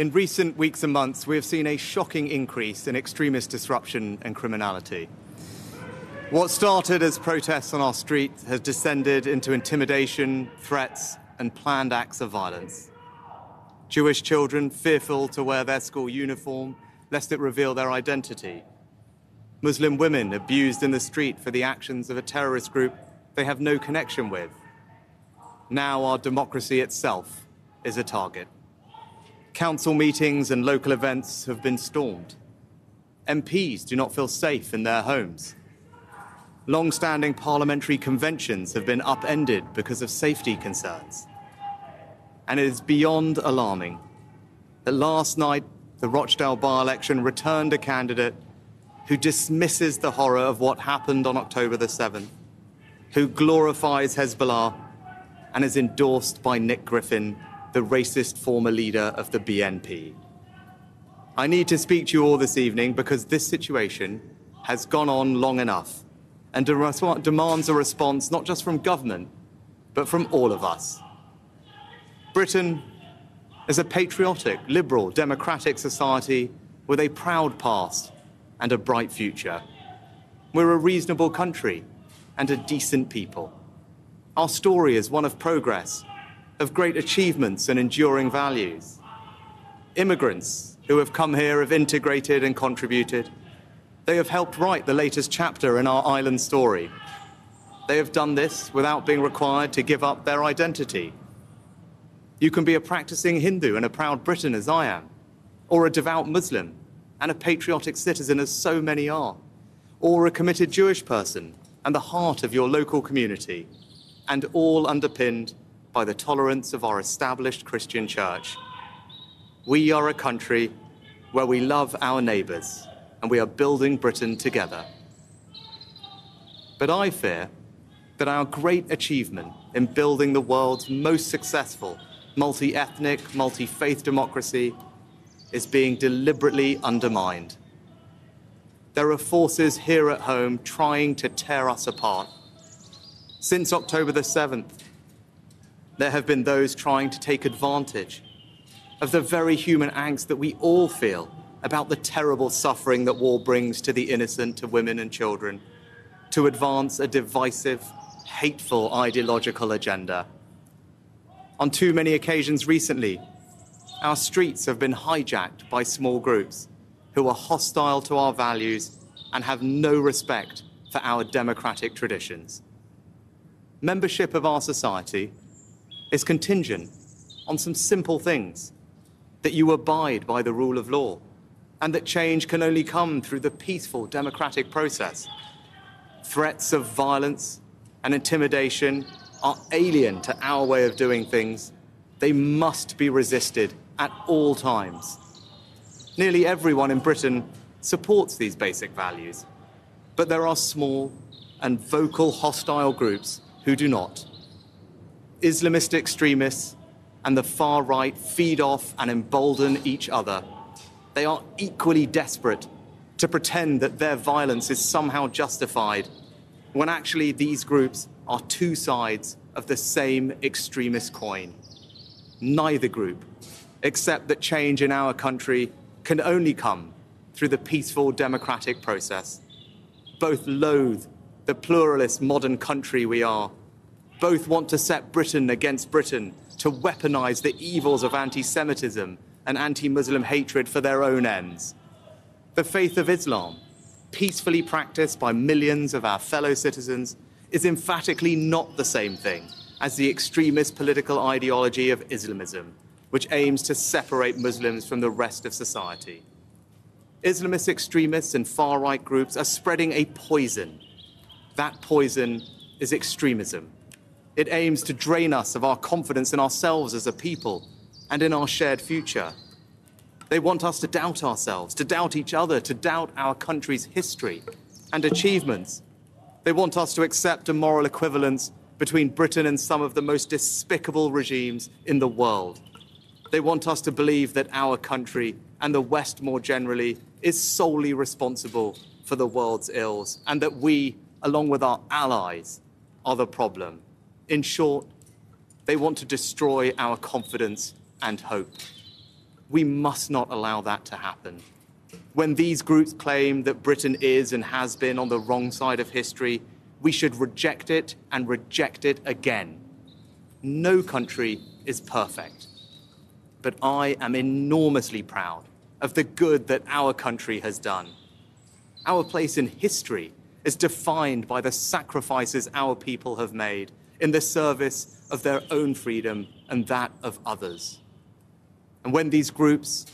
In recent weeks and months, we have seen a shocking increase in extremist disruption and criminality. What started as protests on our streets has descended into intimidation, threats, and planned acts of violence. Jewish children fearful to wear their school uniform lest it reveal their identity. Muslim women abused in the street for the actions of a terrorist group they have no connection with. Now our democracy itself is a target. Council meetings and local events have been stormed. MPs do not feel safe in their homes. Long standing parliamentary conventions have been upended because of safety concerns. And it is beyond alarming that last night the Rochdale by election returned a candidate who dismisses the horror of what happened on October the 7th, who glorifies Hezbollah and is endorsed by Nick Griffin, the racist former leader of the BNP. I need to speak to you all this evening because this situation has gone on long enough and demands a response not just from government, but from all of us. Britain is a patriotic, liberal, democratic society with a proud past and a bright future. We're a reasonable country and a decent people. Our story is one of progress, of great achievements and enduring values. Immigrants who have come here have integrated and contributed. They have helped write the latest chapter in our island story. They have done this without being required to give up their identity. You can be a practicing Hindu and a proud Briton as I am, or a devout Muslim and a patriotic citizen as so many are, or a committed Jewish person and the heart of your local community, and all underpinned by the tolerance of our established Christian church. We are a country where we love our neighbours and we are building Britain together. But I fear that our great achievement in building the world's most successful multi ethnic, multi faith democracy is being deliberately undermined. There are forces here at home trying to tear us apart. Since October the 7th, there have been those trying to take advantage of the very human angst that we all feel about the terrible suffering that war brings to the innocent, to women and children, to advance a divisive, hateful ideological agenda. On too many occasions recently, our streets have been hijacked by small groups who are hostile to our values and have no respect for our democratic traditions. Membership of our society is contingent on some simple things that you abide by the rule of law and that change can only come through the peaceful democratic process. Threats of violence and intimidation are alien to our way of doing things. They must be resisted at all times. Nearly everyone in Britain supports these basic values, but there are small and vocal hostile groups who do not. Islamist extremists and the far right feed off and embolden each other. They are equally desperate to pretend that their violence is somehow justified, when actually these groups are two sides of the same extremist coin. Neither group accept that change in our country can only come through the peaceful democratic process. Both loathe the pluralist modern country we are. Both want to set Britain against Britain, to weaponize the evils of anti Semitism and anti Muslim hatred for their own ends. The faith of Islam, peacefully practiced by millions of our fellow citizens, is emphatically not the same thing as the extremist political ideology of Islamism, which aims to separate Muslims from the rest of society. Islamist extremists and far right groups are spreading a poison. That poison is extremism. It aims to drain us of our confidence in ourselves as a people and in our shared future. They want us to doubt ourselves, to doubt each other, to doubt our country's history and achievements. They want us to accept a moral equivalence between Britain and some of the most despicable regimes in the world. They want us to believe that our country and the West more generally is solely responsible for the world's ills and that we, along with our allies, are the problem. In short, they want to destroy our confidence and hope. We must not allow that to happen. When these groups claim that Britain is and has been on the wrong side of history, we should reject it and reject it again. No country is perfect. But I am enormously proud of the good that our country has done. Our place in history is defined by the sacrifices our people have made in the service of their own freedom and that of others. And when these groups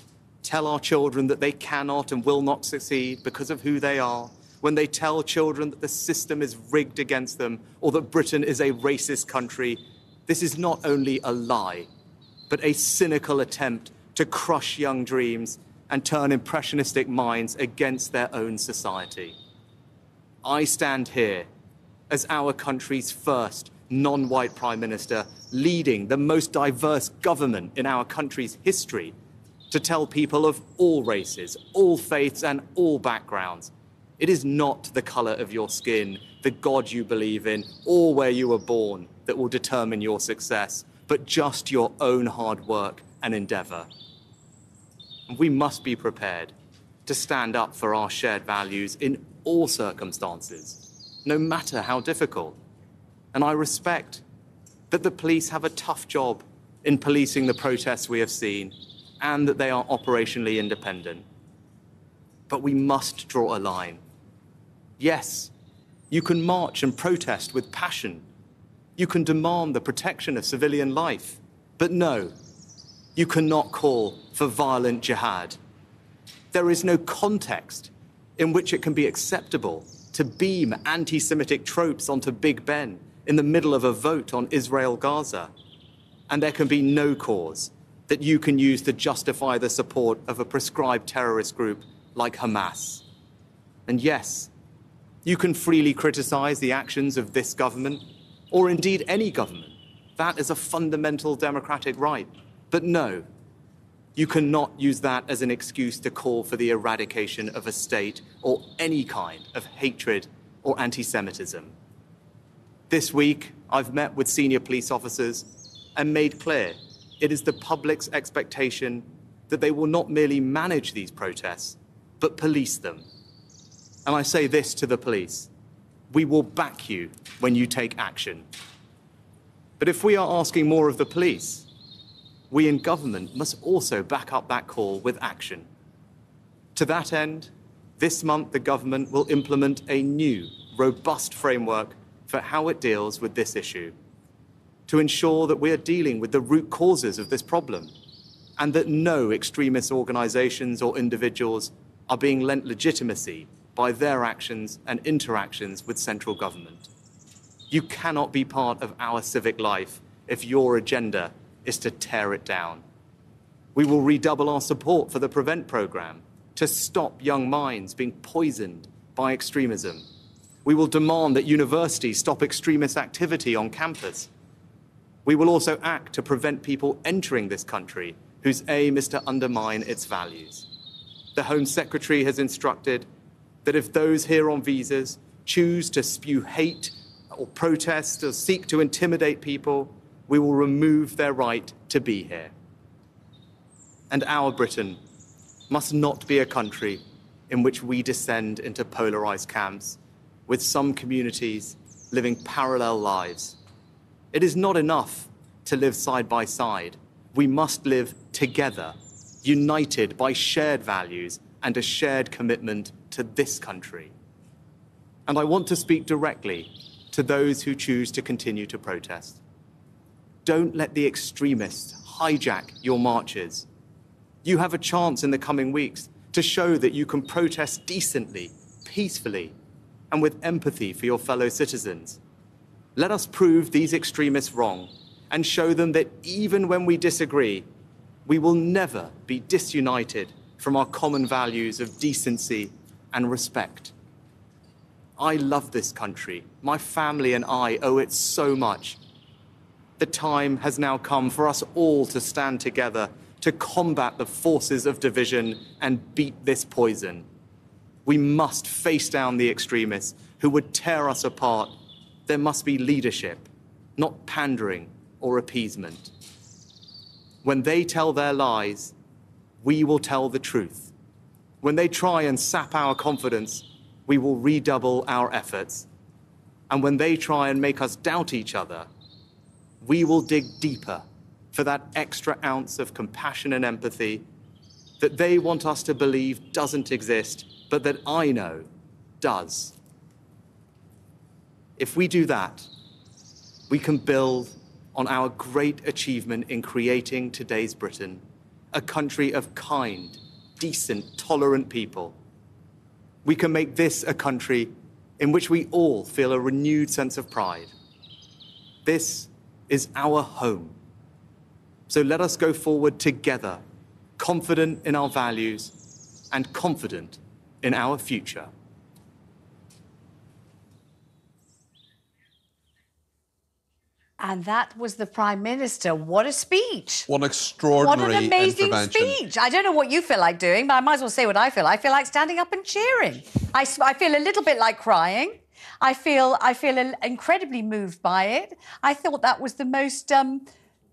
tell our children that they cannot and will not succeed because of who they are, when they tell children that the system is rigged against them or that Britain is a racist country, this is not only a lie, but a cynical attempt to crush young dreams and turn impressionistic minds against their own society. I stand here as our country's first non white Prime Minister leading the most diverse government in our country's history to tell people of all races, all faiths, and all backgrounds. It is not the colour of your skin, the God you believe in, or where you were born that will determine your success, but just your own hard work and endeavour. We must be prepared to stand up for our shared values in all circumstances, no matter how difficult. And I respect that the police have a tough job in policing the protests we have seen and that they are operationally independent. But we must draw a line. Yes, you can march and protest with passion. You can demand the protection of civilian life. But no, you cannot call for violent jihad. There is no context in which it can be acceptable to beam anti Semitic tropes onto Big Ben in the middle of a vote on Israel Gaza. And there can be no cause that you can use to justify the support of a prescribed terrorist group like Hamas. And yes, you can freely criticize the actions of this government, or indeed any government. That is a fundamental democratic right. But no, you cannot use that as an excuse to call for the eradication of a state or any kind of hatred or anti Semitism. This week, I've met with senior police officers and made clear it is the public's expectation that they will not merely manage these protests, but police them. And I say this to the police we will back you when you take action. But if we are asking more of the police, we in government must also back up that call with action. To that end, this month the government will implement a new, robust framework for how it deals with this issue to ensure that we are dealing with the root causes of this problem and that no extremist organizations or individuals are being lent legitimacy by their actions and interactions with central government. You cannot be part of our civic life if your agenda is to tear it down. We will redouble our support for the Prevent programme to stop young minds being poisoned by extremism. We will demand that universities stop extremist activity on campus we will also act to prevent people entering this country whose aim is to undermine its values. The Home Secretary has instructed that if those here on visas choose to spew hate or protest or seek to intimidate people, we will remove their right to be here. And our Britain must not be a country in which we descend into polarized camps, with some communities living parallel lives it is not enough to live side by side. We must live together, united by shared values and a shared commitment to this country. And I want to speak directly to those who choose to continue to protest. Don't let the extremists hijack your marches. You have a chance in the coming weeks to show that you can protest decently, peacefully, and with empathy for your fellow citizens. Let us prove these extremists wrong and show them that even when we disagree, we will never be disunited from our common values of decency and respect. I love this country. My family and I owe it so much. The time has now come for us all to stand together to combat the forces of division and beat this poison. We must face down the extremists who would tear us apart there must be leadership, not pandering or appeasement. When they tell their lies, we will tell the truth. When they try and sap our confidence, we will redouble our efforts. And when they try and make us doubt each other, we will dig deeper for that extra ounce of compassion and empathy that they want us to believe doesn't exist, but that I know does. If we do that, we can build on our great achievement in creating today's Britain, a country of kind, decent, tolerant people. We can make this a country in which we all feel a renewed sense of pride. This is our home. So let us go forward together, confident in our values and confident in our future. And that was the Prime Minister. What a speech. What an extraordinary What an amazing speech. I don't know what you feel like doing, but I might as well say what I feel. I feel like standing up and cheering. I feel a little bit like crying. I feel I feel incredibly moved by it. I thought that was the most um,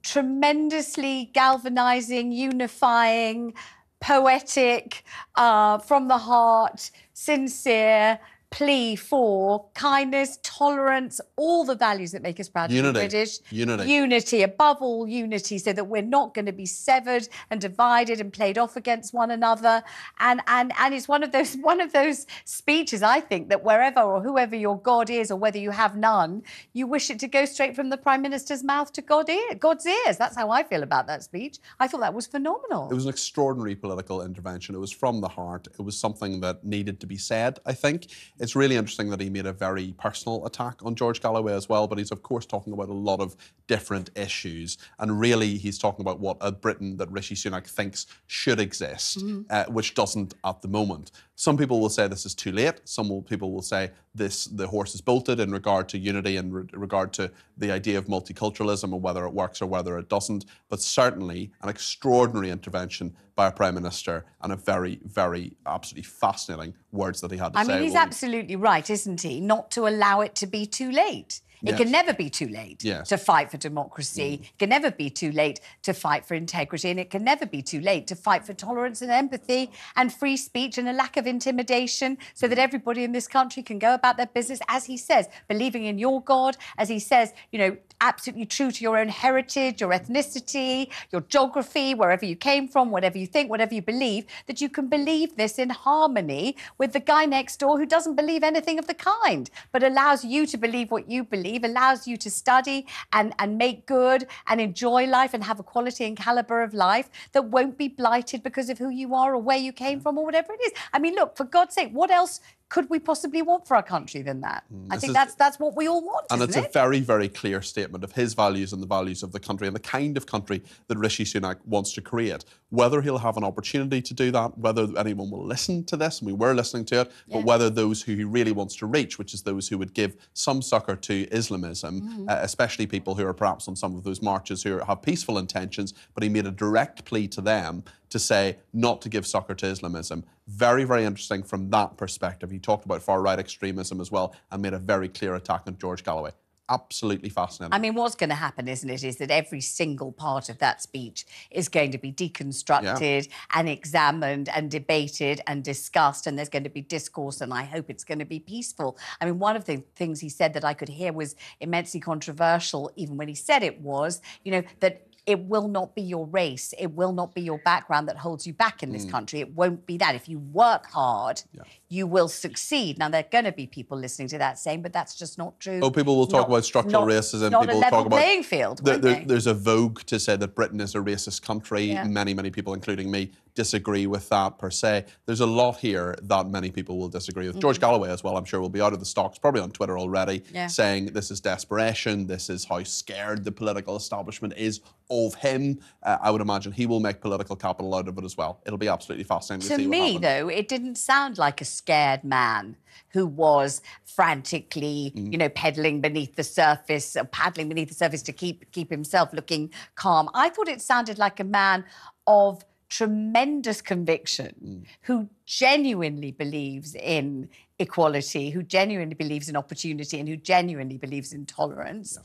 tremendously galvanizing, unifying, poetic, uh, from the heart, sincere plea for kindness, tolerance, all the values that make us proud Unity. be British. Unity. Unity, above all, unity, so that we're not going to be severed and divided and played off against one another. And and and it's one of those one of those speeches, I think, that wherever or whoever your God is, or whether you have none, you wish it to go straight from the Prime Minister's mouth to God ear, God's ears. That's how I feel about that speech. I thought that was phenomenal. It was an extraordinary political intervention. It was from the heart. It was something that needed to be said, I think. It's really interesting that he made a very personal attack on George Galloway as well, but he's, of course, talking about a lot of different issues. And really, he's talking about what a Britain that Rishi Sunak thinks should exist, uh, which doesn't at the moment. Some people will say this is too late. Some will, people will say this the horse is bolted in regard to unity and re- regard to the idea of multiculturalism and whether it works or whether it doesn't. But certainly an extraordinary intervention by a prime minister and a very, very absolutely fascinating words that he had to I say. I mean, he's absolutely right, isn't he? Not to allow it to be too late. It Yes. can never be too late Yes. to fight for democracy. Mm. It can never be too late to fight for integrity. And it can never be too late to fight for tolerance and empathy and free speech and a lack of intimidation so that mm. everybody in this country can go about their business, as he says, believing in your God, as he says, you know, absolutely true to your own heritage, your ethnicity, your geography, wherever you came from, whatever you think, whatever you believe, that you can believe this in harmony with the guy next door who doesn't believe anything of the kind, but allows you to believe what you believe, allows you to study and, and make good and enjoy life and have a quality and caliber of life that won't be blighted because of who you are or where you came from or whatever it is. I mean, look, for God's sake, what else could we possibly want for our country than that? I Mm, this think is- that's that's what we all want, And it's it? a very, very clear statement of his values and the values of the country and the kind of country that Rishi Sunak wants to create. Whether he'll have an opportunity to do that, whether anyone will listen to this, and we were listening to it, Yeah. but whether those who he really wants to reach, which is those who would give some succor to Islamism, Mm-hmm. uh, especially people who are perhaps on some of those marches who have peaceful intentions, but he made a direct plea to them to say not to give succor to Islamism. Very, very interesting from that perspective. He talked about far right extremism as well and made a very clear attack on George Galloway. Absolutely fascinating. I mean, what's going to happen, isn't it, is that every single part of that speech is going to be deconstructed and examined and debated and discussed, and there's going to be discourse, and I hope it's going to be peaceful. I mean, one of the things he said that I could hear was immensely controversial, even when he said it was, you know, that it will not be your race, it will not be your background that holds you back in Mm. this country. It won't be that. If you work hard, you will succeed. Now, there are going to be people listening to that saying, but that's just not true. Oh, people will talk Not- about structural not- racism. Not people a level talk about playing field. There- there's a vogue to say that Britain is a racist country. Yeah. Many, many people, including me, disagree with that per se. There's a lot here that many people will disagree with. George Galloway, as well, I'm sure, will be out of the stocks, probably on Twitter already, Mm-hmm. Yeah. saying this is desperation. This is how scared the political establishment is of him. Uh, I would imagine he will make political capital out of it as well. It'll be absolutely fascinating to, to see what me, though, it didn't sound like a scared man who was frantically, Mm. you know, peddling beneath the surface, or paddling beneath the surface to keep keep himself looking calm. I thought it sounded like a man of tremendous conviction Mm. who genuinely believes in equality, who genuinely believes in opportunity, and who genuinely believes in tolerance.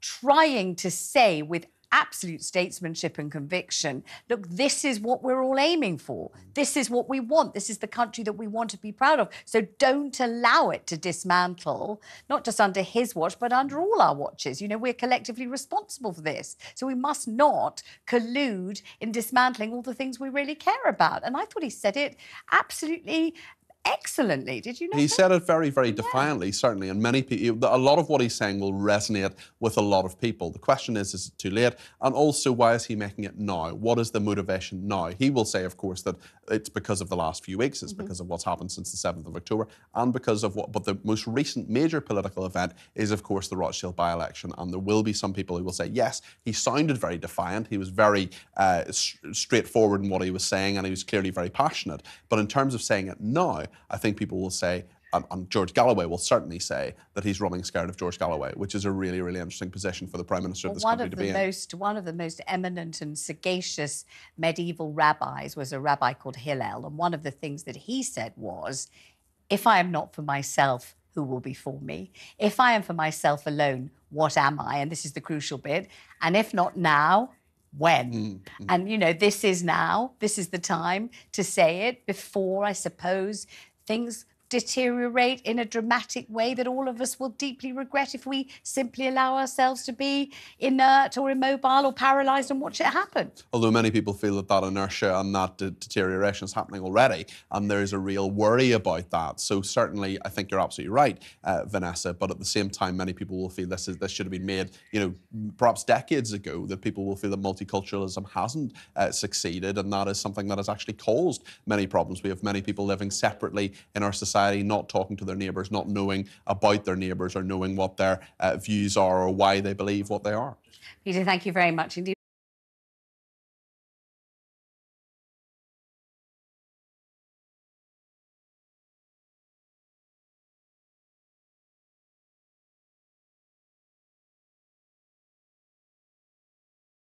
Trying to say with absolute statesmanship and conviction. Look, this is what we're all aiming for. Mm. This is what we want. This is the country that we want to be proud of. So don't allow it to dismantle, not just under his watch, but under all our watches. You know, we're collectively responsible for this. So we must not collude in dismantling all the things we really care about. And I thought he said it absolutely excellently. Did you know? He that? said it very, very defiantly, certainly, and many people. A lot of what he's saying will resonate with a lot of people. The question is, is it too late? And also, why is he making it now? What is the motivation now? He will say, of course, that it's because of the last few weeks, it's because of what's happened since the seventh of October, and because of what. But the most recent major political event is, of course, the Rochdale by-election, and there will be some people who will say, yes, he sounded very defiant. He was very uh, straightforward in what he was saying, and he was clearly very passionate. But in terms of saying it now, I think people will say, and, and George Galloway will certainly say that he's running scared of George Galloway, which is a really, really interesting position for the Prime Minister of this country to be in. one of the most eminent and sagacious medieval rabbis was a rabbi called Hillel, and one of the things that he said was, "If I am not for myself, who will be for me? If I am for myself alone, what am I?" And this is the crucial bit. And if not now, when? Mm, mm. And you know, this is now. This is the time to say it before, I suppose, things deteriorate in a dramatic way that all of us will deeply regret if we simply allow ourselves to be inert or immobile or paralyzed and watch it happen. Although many people feel that that inertia and that de- deterioration is happening already, and there's a real worry about that. So certainly, I think you're absolutely right, uh, Vanessa. But at the same time, many people will feel this is this should have been made, you know, perhaps decades ago. That people will feel that multiculturalism hasn't uh, succeeded, and that is something that has actually caused many problems. We have many people living separately in our society, not talking to their neighbours, not knowing about their neighbours, or knowing what their uh, views are or why they believe what they are. Peter, thank you very much indeed.